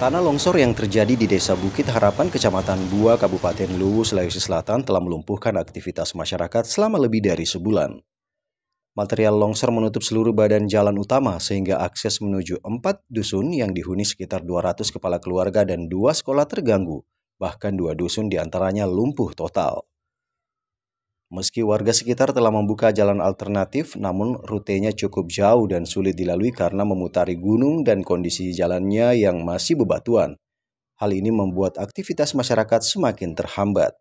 Tanah longsor yang terjadi di Desa Bukit Harapan, Kecamatan Bua, Kabupaten Luwu, Sulawesi Selatan telah melumpuhkan aktivitas masyarakat selama lebih dari sebulan. Material longsor menutup seluruh badan jalan utama sehingga akses menuju empat dusun yang dihuni sekitar 200 kepala keluarga dan dua sekolah terganggu, bahkan dua dusun di antaranya lumpuh total. Meski warga sekitar telah membuka jalan alternatif, namun rutenya cukup jauh dan sulit dilalui karena memutari gunung dan kondisi jalannya yang masih bebatuan. Hal ini membuat aktivitas masyarakat semakin terhambat.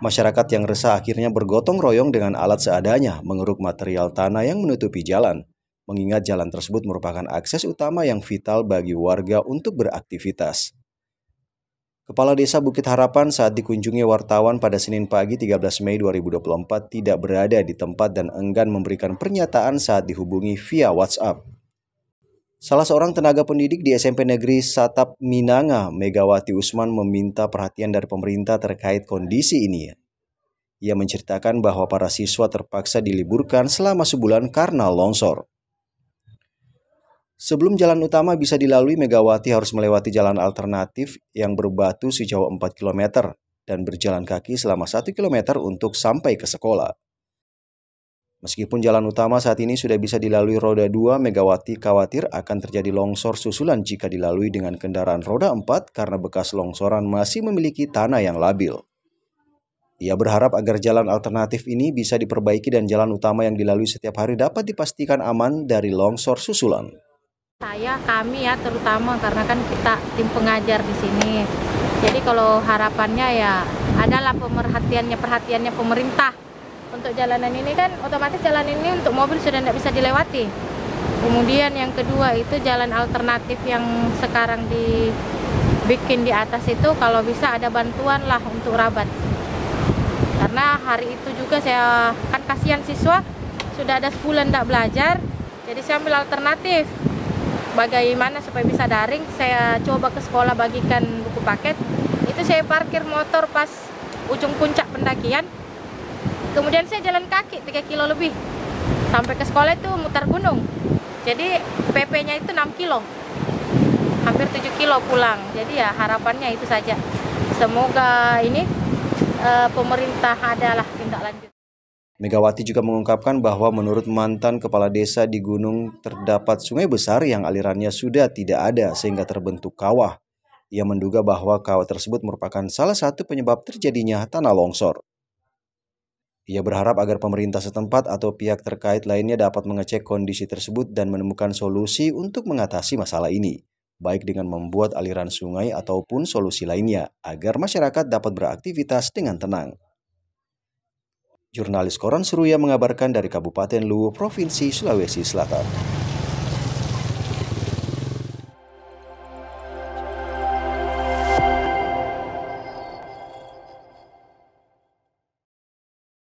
Masyarakat yang resah akhirnya bergotong royong dengan alat seadanya mengeruk material tanah yang menutupi jalan, mengingat jalan tersebut merupakan akses utama yang vital bagi warga untuk beraktivitas. Kepala Desa Bukit Harapan saat dikunjungi wartawan pada Senin pagi 13 Mei 2024 tidak berada di tempat dan enggan memberikan pernyataan saat dihubungi via WhatsApp. Salah seorang tenaga pendidik di SMP Negeri Satap Minanga, Megawati Usman meminta perhatian dari pemerintah terkait kondisi ini. Ia menceritakan bahwa para siswa terpaksa diliburkan selama sebulan karena longsor. Sebelum jalan utama bisa dilalui, Megawati harus melewati jalan alternatif yang berbatu sejauh 4 km dan berjalan kaki selama 1 km untuk sampai ke sekolah. Meskipun jalan utama saat ini sudah bisa dilalui roda 2, Megawati khawatir akan terjadi longsor susulan jika dilalui dengan kendaraan roda 4 karena bekas longsoran masih memiliki tanah yang labil. Ia berharap agar jalan alternatif ini bisa diperbaiki dan jalan utama yang dilalui setiap hari dapat dipastikan aman dari longsor susulan. Saya, kami ya terutama karena kan kita tim pengajar di sini. Jadi kalau harapannya ya adalah pemerhatiannya perhatiannya pemerintah untuk jalanan ini kan otomatis jalan ini untuk mobil sudah tidak bisa dilewati. Kemudian yang kedua itu jalan alternatif yang sekarang dibikin di atas itu kalau bisa ada bantuan lah untuk rabat. Karena hari itu juga saya kan kasihan siswa sudah ada sebulan tidak belajar, jadi saya ambil alternatif bagaimana supaya bisa daring saya coba ke sekolah bagikan buku paket. Itu saya parkir motor pas ujung puncak pendakian. Kemudian saya jalan kaki 3 kilo lebih. Sampai ke sekolah itu mutar gunung. Jadi PP nya itu 6 kilo. Hampir 7 kilo pulang. Jadi ya harapannya itu saja. Semoga ini uh, pemerintah adalah tindak lanjut Megawati juga mengungkapkan bahwa menurut mantan kepala desa di gunung terdapat sungai besar yang alirannya sudah tidak ada sehingga terbentuk kawah. Ia menduga bahwa kawah tersebut merupakan salah satu penyebab terjadinya tanah longsor. Ia berharap agar pemerintah setempat atau pihak terkait lainnya dapat mengecek kondisi tersebut dan menemukan solusi untuk mengatasi masalah ini, baik dengan membuat aliran sungai ataupun solusi lainnya, agar masyarakat dapat beraktivitas dengan tenang. Jurnalis Koran Seruya mengabarkan dari Kabupaten Luwu, Provinsi Sulawesi Selatan.